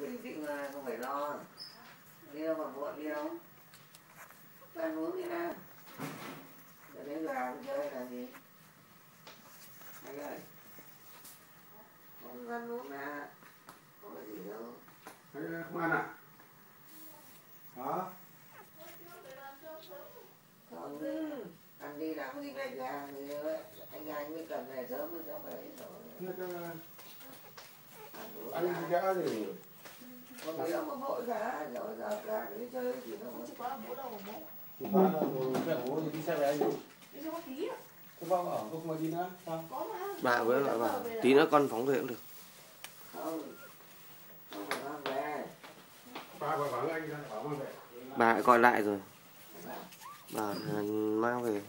cứ bình tĩnh mà không phải lo. Đi đâu mà muộn đi đâu ăn uống đi nào. Để đến giờ ăn chơi là gì? Anh ơi. Không ăn uống đã không có gì đâu. Đấy, không ăn à? Hả? Không ăn đi đã có đi anh ra thì anh anh mới cần về sớm mới cho phải rồi anh đã. gã đi đâu mà vội cả rồi giờ ra đi chơi gì đâu Chỉ có bố đâu bố. Thì ba là ngồi mẹ bố thì đi xe về gì Đi cho có tí à? Thế bao ở không mà đi nữa sao? Có mà. Bà với lại bảo tí nữa con phóng về cũng được. Không không về. Bà bảo anh ra bảo mang về. Bà gọi lại rồi. Là mang về